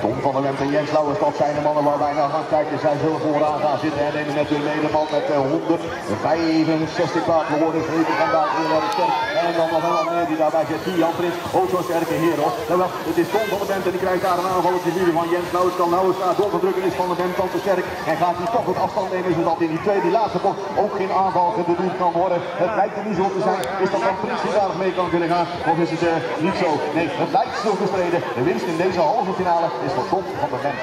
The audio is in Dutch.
Tom van der Wemt en Jens Lauwers, dat zijn de mannen waar wij naar gaan kijken. Zij zullen vooraan gaan zitten en nemen met hun medeman met 165 paard vandaag heel erg sterk. En dan nog een meer die daarbij zit. Jan Prins, ook zo'n sterke hoor. Nou, het is Tom van der Wemt en die krijgt daar een aanval op de vuur van Jens Lauwers. Lauwers daar doorgedrukken is van der Wemt dan te sterk. En gaat hij toch het afstand nemen zodat in die tweede, die laatste bocht ook geen aanval gedoe kan worden. Het lijkt er niet zo te zijn. Is dat dan Prins die daar mee kan kunnen gaan? Of is het uh, niet zo? Nee, het lijkt zo gestreden. De winst in deze halve finale is voor Tom van der Wemt.